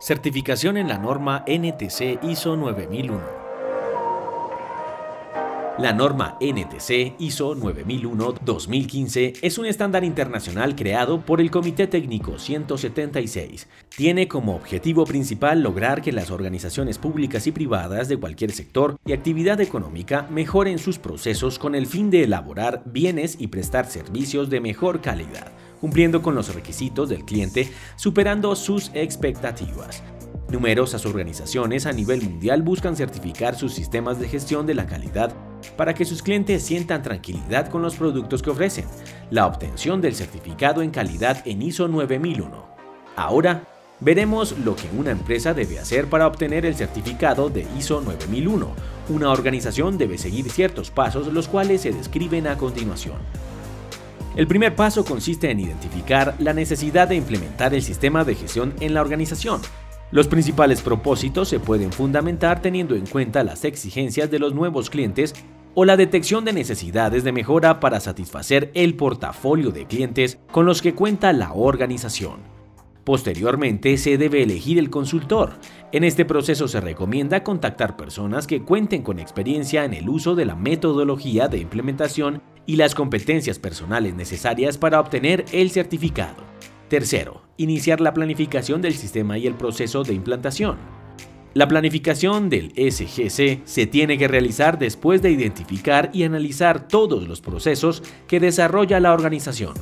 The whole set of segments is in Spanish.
Certificación en la norma NTC ISO 9001. La norma NTC ISO 9001-2015 es un estándar internacional creado por el Comité Técnico 176. Tiene como objetivo principal lograr que las organizaciones públicas y privadas de cualquier sector y actividad económica mejoren sus procesos con el fin de elaborar bienes y prestar servicios de mejor calidad, cumpliendo con los requisitos del cliente, superando sus expectativas. Numerosas organizaciones a nivel mundial buscan certificar sus sistemas de gestión de la calidad para que sus clientes sientan tranquilidad con los productos que ofrecen. La obtención del certificado en calidad en ISO 9001. Ahora, veremos lo que una empresa debe hacer para obtener el certificado de ISO 9001. Una organización debe seguir ciertos pasos los cuales se describen a continuación. El primer paso consiste en identificar la necesidad de implementar el sistema de gestión en la organización. Los principales propósitos se pueden fundamentar teniendo en cuenta las exigencias de los nuevos clientes o la detección de necesidades de mejora para satisfacer el portafolio de clientes con los que cuenta la organización. Posteriormente se debe elegir el consultor. En este proceso se recomienda contactar personas que cuenten con experiencia en el uso de la metodología de implementación y las competencias personales necesarias para obtener el certificado. Tercero, iniciar la planificación del sistema y el proceso de implantación. La planificación del SGC se tiene que realizar después de identificar y analizar todos los procesos que desarrolla la organización.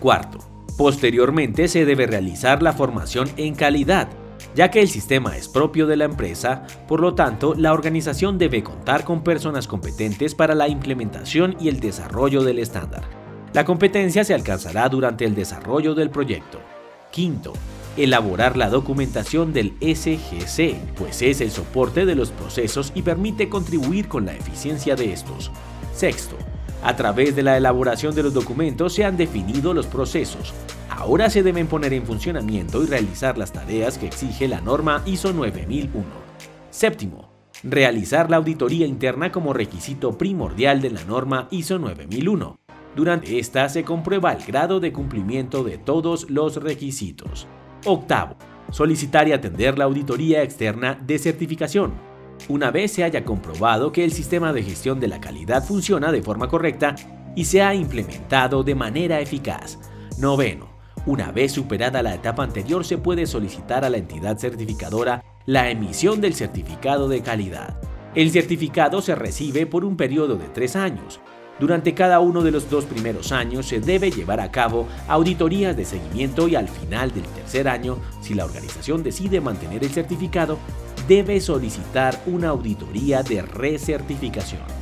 Cuarto, posteriormente se debe realizar la formación en calidad, ya que el sistema es propio de la empresa, por lo tanto la organización debe contar con personas competentes para la implementación y el desarrollo del estándar la competencia se alcanzará durante el desarrollo del proyecto. Quinto, elaborar la documentación del SGC, pues es el soporte de los procesos y permite contribuir con la eficiencia de estos. Sexto, a través de la elaboración de los documentos se han definido los procesos. Ahora se deben poner en funcionamiento y realizar las tareas que exige la norma ISO 9001. Séptimo, realizar la auditoría interna como requisito primordial de la norma ISO 9001 durante esta se comprueba el grado de cumplimiento de todos los requisitos. Octavo, solicitar y atender la auditoría externa de certificación. Una vez se haya comprobado que el sistema de gestión de la calidad funciona de forma correcta y se ha implementado de manera eficaz. Noveno, una vez superada la etapa anterior se puede solicitar a la entidad certificadora la emisión del certificado de calidad. El certificado se recibe por un periodo de tres años, durante cada uno de los dos primeros años se debe llevar a cabo auditorías de seguimiento y al final del tercer año, si la organización decide mantener el certificado, debe solicitar una auditoría de recertificación.